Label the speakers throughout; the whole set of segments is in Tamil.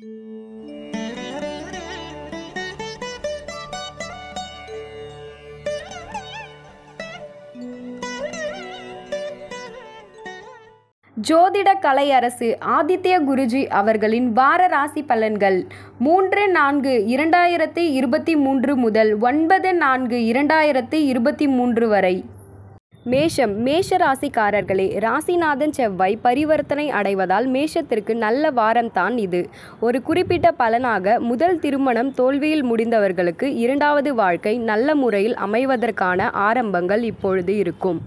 Speaker 1: ஜோதிட கலையரசு ஆதித்ய குருஜி அவர்களின் வார ராசி பலன்கள் மூன்று நான்கு இரண்டாயிரத்தி இருபத்தி மூன்று முதல் ஒன்பது நான்கு இரண்டாயிரத்தி இருபத்தி மூன்று வரை. மேஷம் மேஷ ராசிக்காரர்களே ராசிநாதன் செவ்வாய் பரிவர்த்தனை அடைவதால் மேஷத்திற்கு நல்ல வாரம்தான் இது. ஒரு குறிப்பிட்ட பலனாக முதல் திருமணம் தோல்வியில் முடிந்தவர்களுக்கு இரண்டாவது வாழ்க்கை நல்ல முறையில் அமைவதற்கான ஆரம்பங்கள் இப்பொழுது இருக்கும்.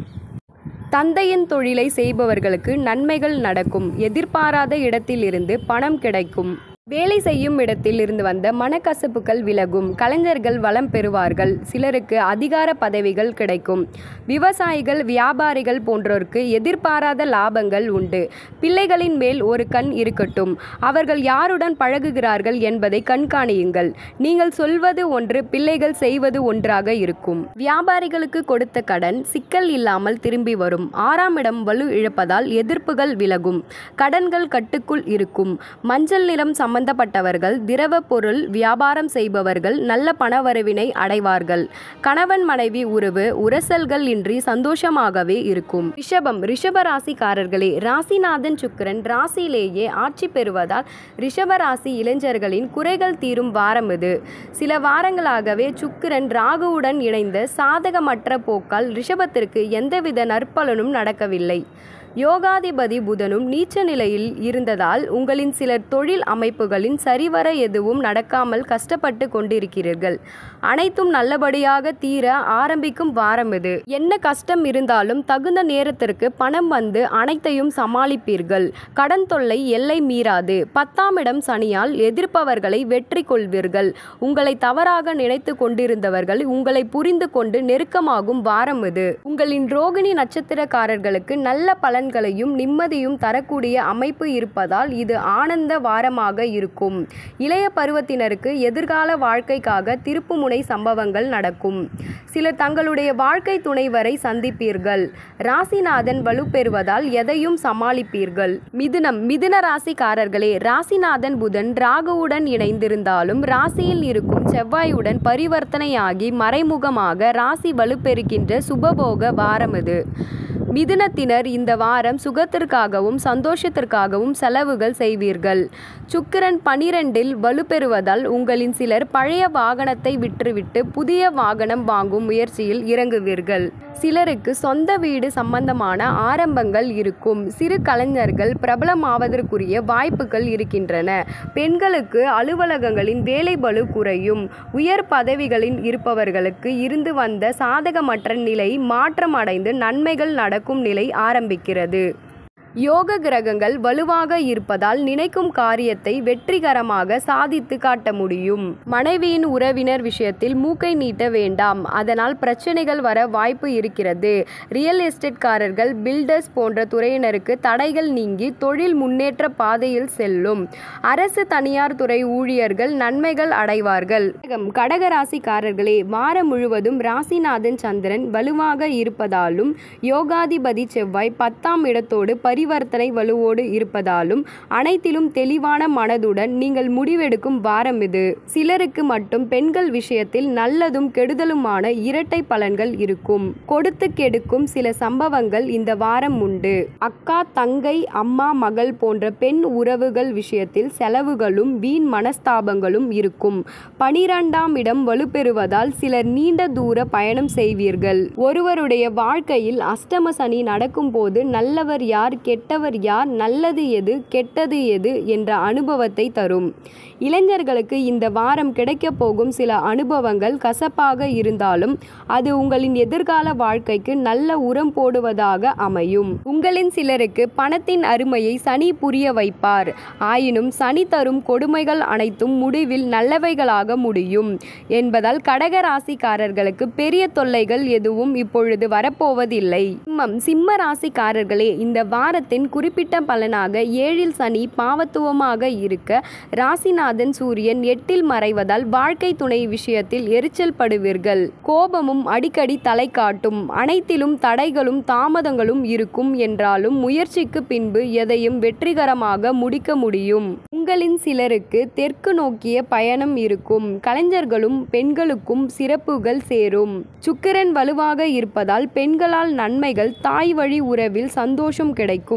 Speaker 1: தந்தையின் தொழிலை செய்பவர்களுக்கு நன்மைகள் நடக்கும். எதிர்பாராத இடத்திலிருந்து பணம் கிடைக்கும். வேலை செய்யும் இடத்தில் இருந்து வந்த மனக்கசப்புகள் விலகும். கலைஞர்கள் வளம் பெறுவார்கள். சிலருக்கு அதிகார பதவிகள் கிடைக்கும். விவசாயிகள் வியாபாரிகள் போன்றோருக்கு எதிர்பாராத லாபங்கள் உண்டு. பிள்ளைகளின் மேல் ஒரு கண் இருக்கட்டும். அவர்கள் யாருடன் பழகுகிறார்கள் என்பதை கண்காணியுங்கள். நீங்கள் சொல்வது ஒன்று பிள்ளைகள் செய்வது ஒன்றாக இருக்கும். வியாபாரிகளுக்கு கொடுத்த கடன் சிக்கல் இல்லாமல் திரும்பி வரும். ஆறாம் இடம் வலு இழப்பதால் எதிர்ப்புகள் விலகும். கடன்கள் கட்டுக்குள் இருக்கும். மஞ்சள் நிறம் சம்பந்தப்பட்டவர்கள் திரவ பொருள் வியாபாரம் செய்பவர்கள் நல்ல பணவரவினை அடைவார்கள். கணவன் மனைவி உறவு உரசல்கள் இன்றி சந்தோஷமாகவே இருக்கும். ரிஷபம் ரிஷப ராசிக்காரர்களே ராசிநாதன் சுக்கிரன் ராசியிலேயே ஆட்சி பெறுவதால் ரிஷப ராசி இளைஞர்களின் குறைகள் தீரும் வாரம் இது. சில வாரங்களாகவே சுக்கிரன் ராகுவுடன் இணைந்த சாதகமற்ற போக்கால் ரிஷபத்திற்கு எந்தவித நற்பலனும் நடக்கவில்லை. யோகாதிபதி புதனும் நீச்ச நிலையில் இருந்ததால் உங்களின் சிலர் தொழில் அமைப்புகளின் சரிவர எதுவும் நடக்காமல் கஷ்டப்பட்டு கொண்டிருக்கிறீர்கள். அனைத்தும் நல்லபடியாக தீர ஆரம்பிக்கும் வாரம் இது. என்ன கஷ்டம் இருந்தாலும் தகுந்த நேரத்திற்கு பணம் வந்து அனைத்தையும் சமாளிப்பீர்கள். கடன் தொல்லை எல்லை மீறாது. பத்தாம் இடம் சனியால் எதிர்ப்பவர்களை வெற்றி கொள்வீர்கள். உங்களை தவறாக நினைத்து கொண்டிருந்தவர்கள் உங்களை புரிந்து கொண்டு நெருக்கமாகும் வாரம் இது. உங்களின் ரோகிணி நட்சத்திரக்காரர்களுக்கு நல்ல பலன்களையும் நிம்மதியும் தரக்கூடிய அமைப்பு இருப்பதால் இது ஆனந்த வாரமாக இருக்கும். இளைய பருவத்தினருக்கு எதிர்கால வாழ்க்கைக்காக திருப்புமுனை சம்பவங்கள் நடக்கும். சிலர் தங்களுடைய வாழ்க்கை துணைவரை சந்திப்பீர்கள். ராசிநாதன் வலுப்பெறுவதால் எதையும் சமாளிப்பீர்கள். மிதுனம் மிதுன ராசிக்காரர்களே ராசிநாதன் புதன் ராகுவுடன் இணைந்திருந்தாலும் ராசியில் இருக்கும் செவ்வாயுடன் பரிவர்த்தனையாகி மறைமுகமாக ராசி வலுப்பெறுகின்ற சுபபோக வாரம் இது. மிதுனத்தினர் இந்த வாரம் சுகத்திற்காகவும் சந்தோஷத்திற்காகவும் செலவுகள் செய்வீர்கள். சுக்கிரன் பனிரெண்டில் வலுப்பெறுவதால் உங்களின் சிலர் பழைய வாகனத்தை விற்றுவிட்டு புதிய வாகனம் வாங்கும் முயற்சியில் இறங்குவீர்கள். சிலருக்கு சொந்த வீடு சம்பந்தமான ஆரம்பங்கள் இருக்கும். சிறு கலைஞர்கள் பிரபலமாவதற்குரிய வாய்ப்புகள் இருக்கின்றன. பெண்களுக்கு அலுவலகங்களின் வேலை பளு குறையும். உயர் பதவிகளில் இருப்பவர்களுக்கு இருந்து வந்த சாதகமற்ற நிலை மாற்றமடைந்து நன்மைகள் நடக்கும் நிலை ஆரம்பிக்கிறது. யோக கிரகங்கள் வலுவாக இருப்பதால் நினைக்கும் காரியத்தை வெற்றிகரமாக சாதித்து காட்ட முடியும். மனைவியின் உறவினர் விஷயத்தில் மூக்கை நீட்ட வேண்டாம். அதனால் பிரச்சனைகள் வர வாய்ப்பு இருக்கிறது. ரியல் எஸ்டேட்காரர்கள் பில்டர்ஸ் போன்ற துறையினருக்கு தடைகள் நீங்கி தொழில் முன்னேற்ற பாதையில் செல்லும். அரசு தனியார் துறை ஊழியர்கள் நன்மைகள் அடைவார்கள். கடகராசிக்காரர்களே வாரம் முழுவதும் ராசிநாதன் சந்திரன் வலுவாக இருப்பதாலும் யோகாதிபதி செவ்வாய் பத்தாம் இடத்தோடு பரிவர்த்தனை வலுவோடு இருப்பதாலும் அனைத்திலும் தெளிவான மனதுடன் நீங்கள் முடிவெடுக்கும் வாரம் இது. சிலருக்கு மட்டும் பெண்கள் விஷயத்தில் நல்லதும் கெடுதலுமான இரட்டை பலன்கள் இருக்கும். கொடுத்து கெடுக்கும் சில சம்பவங்கள் இந்த வாரம் உண்டு. அக்கா தங்கை அம்மா மகள் போன்ற பெண் உறவுகள் விஷயத்தில் செலவுகளும் வீண் மனஸ்தாபங்களும் இருக்கும். பனிரெண்டாம் இடம் வலுப்பெறுவதால் சிலர் நீண்ட தூர பயணம் செய்வீர்கள். ஒருவருடைய வாழ்க்கையில் அஷ்டம சனி நடக்கும் போது நல்லவர் யார் கெட்டவர் யார்? நல்லது எது? கெட்டது எது? என்ற அனுபவத்தை தரும். இளைஞர்களுக்கு இந்த வாரம் கிடைக்கப் போகும் சில அனுபவங்கள் கசப்பாக இருந்தாலும் அது உங்களின் எதிர்கால வாழ்க்கைக்கு நல்ல உரம் போடுவதாக அமையும். உங்களின் சிலருக்கு பணத்தின் அருமையை சனி புரிய வைப்பார். ஆயினும் சனி தரும் கொடுமைகள் அனைத்தும் முடிவில் நல்லவைகளாக முடியும் என்பதால் கடக ராசிக்காரர்களுக்கு பெரிய தொல்லைகள் எதுவும் இப்பொழுது வரப்போவதில்லை. சிம்மம் சிம்ம ராசிக்காரர்களே இந்த வார வாரத்தின் குறிப்பிட்ட பலனாக ஏழில் சனி பாவத்துவமாக இருக்க ராசிநாதன் சூரியன் எட்டில் மறைவதால் வாழ்க்கை துணை விஷயத்தில் எரிச்சல் படுவீர்கள். கோபமும் அடிக்கடி தலை காட்டும். அனைத்திலும் தடைகளும் தாமதங்களும் இருக்கும் என்றாலும் முயற்சிக்கு பின்பு எதையும் வெற்றிகரமாக முடிக்க முடியும். உங்களின் சிலருக்கு தெற்கு நோக்கிய பயணம் இருக்கும். கலைஞர்களும் பெண்களுக்கும் சிறப்புகள் சேரும். சுக்கிரன் வலுவாக இருப்பதால் பெண்களால் நன்மைகள் தாய் வழி உறவில் சந்தோஷம் கிடைக்கும்.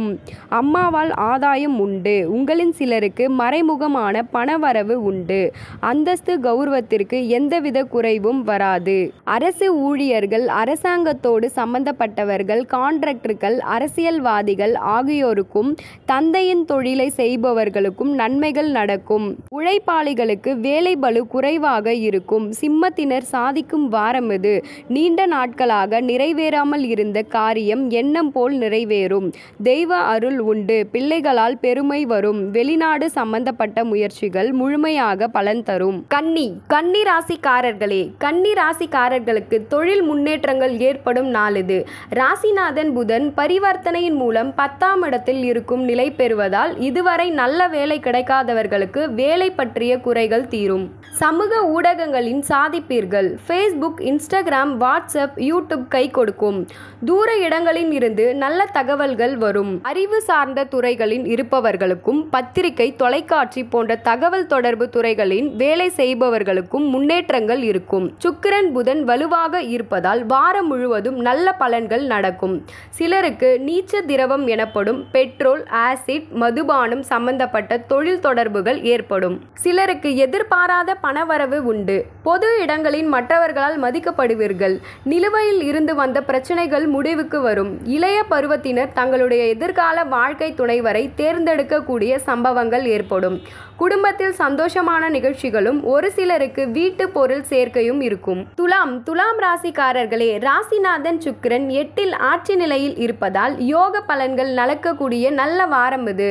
Speaker 1: அம்மாவால் ஆதாயம் உண்டு. உங்களின் சிலருக்கு மறைமுகமான பணவரவு உண்டு. அந்தஸ்து கௌரவத்திற்கு எந்தவித குறைவும் வராது. அரசு ஊழியர்கள் அரசாங்கத்தோடு சம்பந்தப்பட்டவர்கள் கான்ட்ராக்டர்கள் அரசியல்வாதிகள் ஆகியோருக்கும் தந்தையின் தொழிலை செய்பவர்களுக்கும் நன்மைகள் நடக்கும். உழைப்பாளிகளுக்கு வேலை பலு குறைவாக இருக்கும். சிம்மத்தினர் சாதிக்கும் வாரம் இது. நீண்ட நாட்களாக நிறைவேறாமல் இருந்த காரியம் எண்ணம் போல் நிறைவேறும். தெய்வ அருள் உண்டு. பிள்ளைகளால் பெருமை வரும். வெளிநாடு சம்பந்தப்பட்ட முயற்சிகள் முழுமையாக பலன் தரும். கன்னி கன்னி ராசிக்காரர்களே கன்னி ராசிக்காரர்களுக்கு தொழில் முன்னேற்றங்கள் ஏற்படும் நாள் இது. ராசிநாதன் புதன் பரிவர்த்தனையின் மூலம் பத்தாம் இடத்தில் இருக்கும் நிலை பெறுவதால் இதுவரை நல்ல வேலை கிடைக்காதவர்களுக்கு வேலை பற்றிய குறைகள் தீரும். சமூக ஊடகங்களின் சாதிப்பீர்கள். ஃபேஸ்புக் இன்ஸ்டாகிராம் வாட்ஸ்அப் யூடியூப் கை கொடுக்கும். தூர இடங்களில் இருந்து நல்ல தகவல்கள் வரும். அறிவு சார்ந்த துறைகளில் இருப்பவர்களுக்கும் பத்திரிகை தொலைக்காட்சி போன்ற தகவல் தொடர்பு துறைகளின் வேலை செய்பவர்களுக்கும் முன்னேற்றங்கள் இருக்கும். சுக்கிரன் புதன் வலுவாக இருப்பதால் வாரம் முழுவதும் நல்ல பலன்கள் நடக்கும். சிலருக்கு நீச்ச திரவம் எனப்படும் பெட்ரோல் ஆசிட் மதுபானம் சம்பந்தப்பட்ட தொழில் தொடர்புகள் ஏற்படும். சிலருக்கு எதிர்பாராத பணவரவு உண்டு. பொது இடங்களில் மற்றவர்களால் மதிக்கப்படுவீர்கள். நிலுவையில் இருந்து வந்த பிரச்சனைகள் முடிவுக்கு வரும். இளைய பருவத்தினர் தங்களுடைய எதிர்கால வாழ்க்கை துணைவரை தேர்ந்தெடுக்கக்கூடிய சம்பவங்கள் ஏற்படும். குடும்பத்தில் சந்தோஷமான நிகழ்ச்சிகளும் ஒரு சிலருக்கு வீட்டு பொருள் சேர்க்கையும் இருக்கும். துலாம் துலாம் ராசிக்காரர்களே ராசிநாதன் சுக்கிரன் எட்டில் ஆட்சி நிலையில் இருப்பதால் யோக பலன்கள் நடக்கக்கூடிய நல்ல வாரம் இது.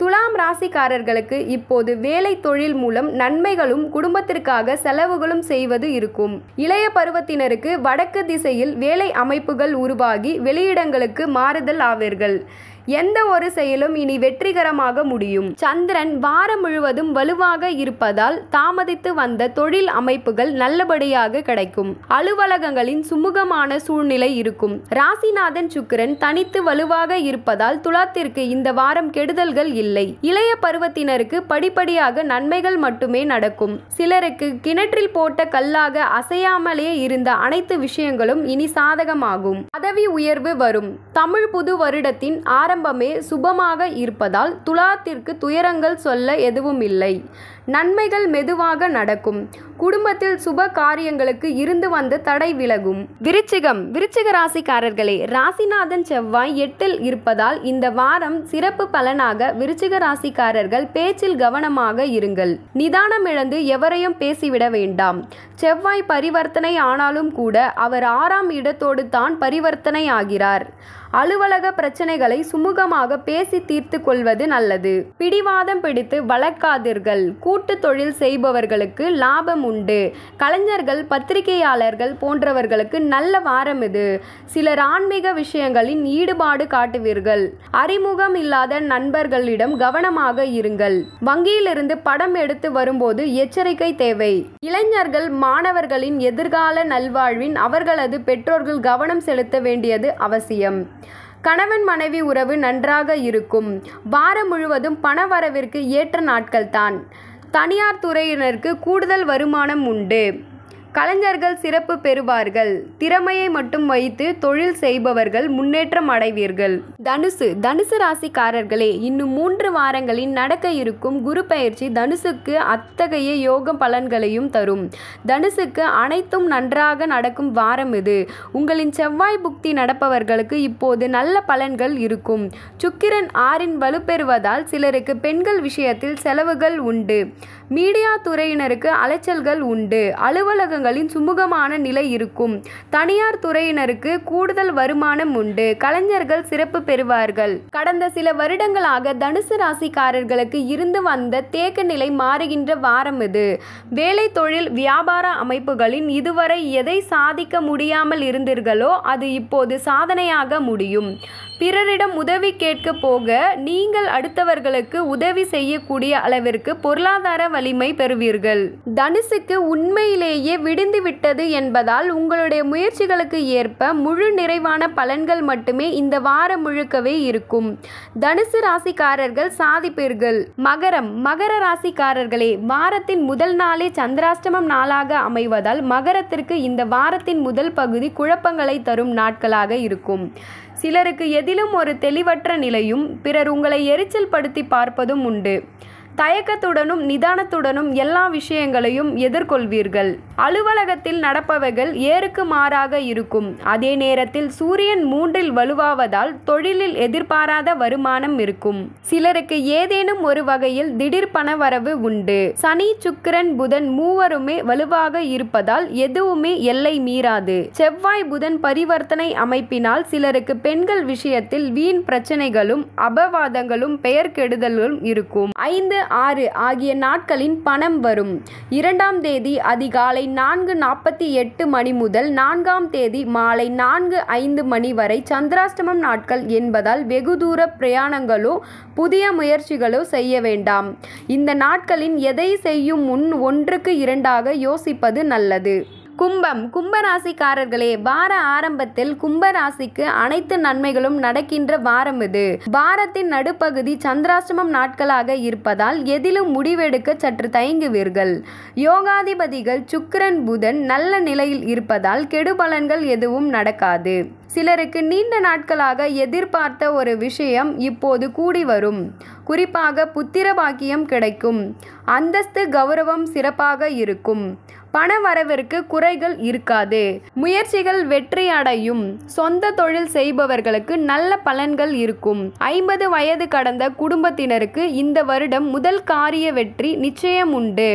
Speaker 1: துலாம் ராசிக்காரர்களுக்கு இப்போது வேலை தொழில் மூலம் நன்மைகளும் குடும்பத்திற்காக செலவுகளும் செய்வது இருக்கும். இளைய பருவத்தினருக்கு வடக்கு திசையில் வேலை அமைப்புகள் உருவாகி வெளியிடங்களுக்கு மாறுதல் ஆவீர்கள். எந்த ஒரு செயலும் இனி வெற்றிகரமாக முடியும். சந்திரன் வாரம் முழுவதும் வலுவாக இருப்பதால் தாமதித்து வந்த தொழில் அமைப்புகள் நல்லபடியாக கிடைக்கும். அலுவலகங்களின் சுமூகமான சூழ்நிலை இருக்கும். ராசிநாதன் சுக்கிரன் தனித்து வலுவாக இருப்பதால் துலாத்திற்கு இந்த வாரம் கெடுதல்கள் இல்லை. இளைய பருவத்தினருக்கு படிப்படியாக நன்மைகள் மட்டுமே நடக்கும். சிலருக்கு கிணற்றில் போட்ட கல்லாக அசையாமலே இருந்த அனைத்து விஷயங்களும் இனி சாதகமாகும். பதவி உயர்வு வரும். தமிழ் புது வருடத்தின் ஆரம்பமே சுபமாக இருப்பதால் துலாத்திற்கு துயரங்கள் சொல்ல எதுவும் இல்லை. நன்மைகள் மெதுவாக நடக்கும். குடும்பத்தில் சுப காரியங்களுக்கு இருந்து வந்த தடை விலகும். விருச்சிகம். விருச்சிக ராசிக்காரர்களே ராசிநாதன் செவ்வாய் எட்டில் இருப்பதால் இந்த வாரம் சிறப்பு பலனாக விருச்சிக ராசிக்காரர்கள் பேச்சில் கவனமாக இருங்கள். நிதானம் இழந்து எவரையும் பேசிவிட வேண்டாம். செவ்வாய் பரிவர்த்தனை ஆனாலும் கூட அவர் ஆறாம் இடத்தோடு தான் பரிவர்த்தனை ஆகிறார் அலுவலக பிரச்சனைகளை சுமூகமாக பேசி தீர்த்து கொள்வது நல்லது. பிடிவாதம் பிடித்து வளர்க்காதீர்கள். கூட்டு தொழில் செய்பவர்களுக்கு லாபம் உண்டு. கலைஞர்கள் பத்திரிகையாளர்கள் போன்றவர்களுக்கு நல்ல வாரம் இது. சிலர் ஆன்மீக விஷயங்களின் ஈடுபாடு காட்டுவீர்கள். அறிமுகம் இல்லாத நண்பர்களிடம் கவனமாக இருங்கள். வங்கியிலிருந்து படம் எடுத்து வரும்போது எச்சரிக்கை தேவை. இளைஞர்கள் மாணவர்களின் எதிர்கால நல்வாழ்வின் அவர்களது பெற்றோர்கள் கவனம் செலுத்த வேண்டியது அவசியம். கணவன் மனைவி உறவு நன்றாக இருக்கும். வாரம் முழுவதும் பண வரவிற்கு ஏற்ற நாட்கள்தான். தனியார் துறையினருக்கு கூடுதல் வருமானம் உண்டு. கலைஞர்கள் சிறப்பு பெறுவார்கள். திறமையை மட்டும் வைத்து தொழில் செய்பவர்கள் முன்னேற்றம் அடைவீர்கள். தனுசு தனுசு ராசிக்காரர்களே இன்னும் மூன்று வாரங்களில் நடக்க இருக்கும் குரு பயிற்சி தனுசுக்கு அத்தகைய யோக பலன்களையும் தரும். தனுசுக்கு அனைத்தும் நன்றாக நடக்கும் வாரம் இது. உங்களின் செவ்வாய் புக்தி நடப்பவர்களுக்கு இப்போது நல்ல பலன்கள் இருக்கும். சுக்கிரன் ஆறின் வலுப்பெறுவதால் சிலருக்கு பெண்கள் விஷயத்தில் செலவுகள் உண்டு. மீடியா துறையினருக்கு அலைச்சல்கள் உண்டு. அலுவலகங்களின் சுமூகமான நிலை இருக்கும். தனியார் துறையினருக்கு கூடுதல் வருமானம் உண்டு. கலைஞர்கள் சிறப்பு பெறுவார்கள். கடந்த சில வருடங்களாக தனுசு ராசிக்காரர்களுக்கு இருந்து வந்த தேக்க நிலை மாறுகின்ற வாரம் இது. வேலை தொழில் வியாபார அமைப்புகளின் இதுவரை எதை சாதிக்க முடியாமல் இருந்தீர்களோ அது இப்போது சாதனையாக முடியும். பிறரிடம் உதவி கேட்க போக நீங்கள் அடுத்தவர்களுக்கு உதவி செய்யக்கூடிய அளவிற்கு பொருளாதார வலிமை பெறுவீர்கள். தனுசுக்கு உண்மையிலேயே விடுந்துவிட்டது என்பதால் உங்களுடைய முயற்சிகளுக்கு ஏற்ப முழு நிறைவான பலன்கள் மட்டுமே இந்த வாரம் முழுக்கவே இருக்கும். தனுசு ராசிக்காரர்கள் சாதிப்பீர்கள் மகரம். மகர ராசிக்காரர்களே வாரத்தின் முதல் நாளே சந்திராஷ்டமம் நாளாக அமைவதால் மகரத்திற்கு இந்த வாரத்தின் முதல் பகுதி குழப்பங்களை தரும் நாட்களாக இருக்கும். சிலருக்கு எதிலும் ஒரு தெளிவற்ற நிலையும் பிறர் உங்களை எரிச்சல் படுத்தி பார்ப்பதும் உண்டு. தயக்கத்துடனும் நிதானத்துடனும் எல்லா விஷயங்களையும் எதிர்கொள்வீர்கள். அலுவலகத்தில் நடப்பவைகள் ஏருக்கு மாறாக இருக்கும். அதே நேரத்தில் சூரியன் மூன்றில் வலுவாவதால் தொழிலில் எதிர்பாராத வருமானம் இருக்கும். சிலருக்கு ஏதேனும் ஒரு வகையில் திடீர் பணவரவு உண்டு. சனி சுக்கிரன் புதன் மூவருமே வலுவாக இருப்பதால் எதுவுமே எல்லை மீறாது. செவ்வாய் புதன் பரிவர்த்தனை அமைப்பினால் சிலருக்கு பெண்கள் விஷயத்தில் வீண் பிரச்சனைகளும் அபவாதங்களும் பெயர் கெடுதலும் இருக்கும். ஐந்து ஆறு ஆகிய நாட்களின் பணம் வரும். இரண்டாம் தேதி அதிகாலை நான்கு நாற்பத்தி எட்டு மணி முதல் நான்காம் தேதி மாலை நான்கு ஐந்து மணி வரை சந்திராஷ்டமம் நாட்கள் என்பதால் வெகு தூர பிரயாணங்களோ புதிய முயற்சிகளோ செய்ய வேண்டாம். இந்த நாட்களின் எதை செய்யும் முன் ஒன்றுக்கு இரண்டாக யோசிப்பது நல்லது. கும்பம். கும்பராசிக்காரர்களே வார ஆரம்பத்தில் கும்பராசிக்கு அனைத்து நன்மைகளும் நடக்கின்ற வாரம் இது. வாரத்தின் நடுப்பகுதி சந்திராஷ்டமம் நாட்களாக இருப்பதால் எதிலும் முடிவெடுக்க சற்று தயங்குவீர்கள். யோகாதிபதிகள் சுக்கிரன் புதன் நல்ல நிலையில் இருப்பதால் கெடுபலன்கள் எதுவும் நடக்காது. சிலருக்கு நீண்ட நாட்களாக எதிர்பார்த்த ஒரு விஷயம் இப்போது கூடி வரும். குறிப்பாக புத்திர பாக்கியம் கிடைக்கும். அந்தஸ்து கௌரவம் சிறப்பாக இருக்கும். பண வரவிற்கு குறைகள் இருக்காது. முயற்சிகள் வெற்றி அடையும் சொந்த தொழில் செய்பவர்களுக்கு நல்ல பலன்கள் இருக்கும். ஐம்பது வயது கடந்த குடும்பத்தினருக்கு இந்த வருடம் முதல் காரிய வெற்றி நிச்சயம் உண்டு.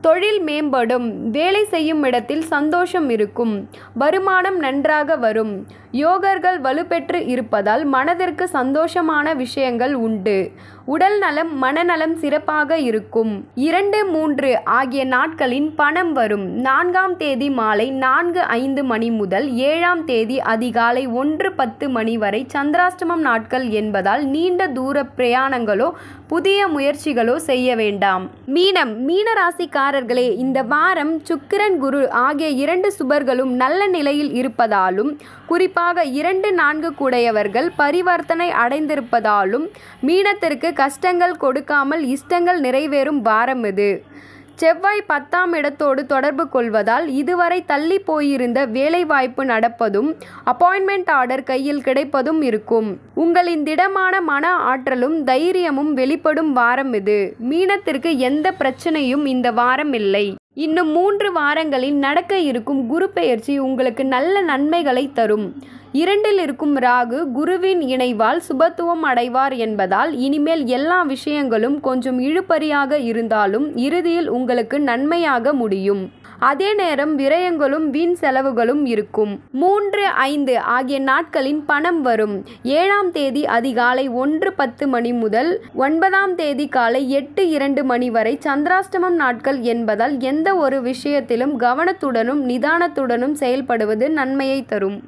Speaker 1: தொழில் மேம்படும். வேலை செய்யும் இடத்தில் சந்தோஷம் இருக்கும். வருமானம் நன்றாக வரும். யோகர்கள் வலுப்பெற்று இருப்பதால் மனதிற்கு சந்தோஷமான விஷயங்கள் உண்டு. உடல் நலம் மனநலம் சிறப்பாக இருக்கும். இரண்டு மூன்று ஆகிய நாட்களின் பணம் வரும். நான்காம் தேதி மாலை நான்கு ஐந்து மணி முதல் ஏழாம் தேதி அதிகாலை ஒன்று பத்து மணி வரை சந்திராஷ்டமம் நாட்கள் என்பதால் நீண்ட தூர பிரயாணங்களோ புதிய முயற்சிகளோ செய்ய வேண்டாம். மீனம் மீன ராசிக்காரர்களே இந்த வாரம் சுக்கிரன் குரு ஆகிய இரண்டு சுபர்களும் நல்ல நிலையில் இருப்பதாலும் குறிப்பாக இரண்டு நான்கு கூடையவர்கள் பரிவர்த்தனை அடைந்திருப்பதாலும் மீனத்திற்கு கஷ்டங்கள் கொடுக்காமல் இஷ்டங்கள் நிறைவேறும் வாரம் இது. செவ்வாய் பத்தாம் இடத்தோடு தொடர்பு கொள்வதால் இதுவரை தள்ளி போயிருந்த வேலைவாய்ப்பு நடப்பதும் அப்பாயின்மெண்ட் ஆர்டர் கையில் கிடைப்பதும் இருக்கும். உங்களின் திடமான மன ஆற்றலும் தைரியமும் வெளிப்படும் வாரம் இது. மீனத்திற்கு எந்த பிரச்சனையும் இந்த வாரம் இல்லை. இன்னும் மூன்று வாரங்களில் நடக்க இருக்கும் குரு பெயர்ச்சி உங்களுக்கு நல்ல நன்மைகளை தரும். இரண்டில் இருக்கும் ராகு குருவின் இணைவால் சுபத்துவம் அடைவார் என்பதால் இனிமேல் எல்லா விஷயங்களும் கொஞ்சம் இழுபறியாக இருந்தாலும் இறுதியில் உங்களுக்கு நன்மையாக முடியும். அதே நேரம் விரயங்களும் வீண் செலவுகளும் இருக்கும். மூன்று ஐந்து ஆகிய நாட்களின் பணம் வரும். ஏழாம் தேதி அதிகாலை ஒன்று பத்து மணி முதல் ஒன்பதாம் தேதி காலை எட்டு இரண்டு மணி வரை சந்திராஷ்டமம் நாட்கள் என்பதால் எந்த ஒரு விஷயத்திலும் கவனத்துடனும் நிதானத்துடனும் செயல்படுவது நன்மையை தரும்.